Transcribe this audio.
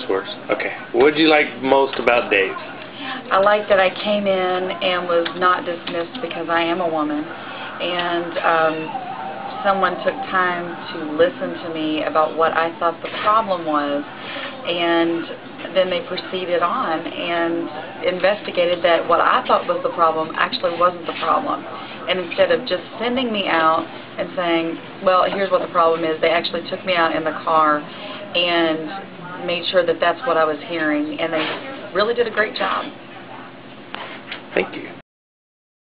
this works. Okay. What did you like most about Dave? I like that I came in and was not dismissed because I am a woman, and um, someone took time to listen to me about what I thought the problem was, and then they proceeded on and investigated that what I thought was the problem actually wasn't the problem. And instead of just sending me out and saying, well, here's what the problem is, they actually took me out in the car and made sure that that's what I was hearing, and they really did a great job. Thank you.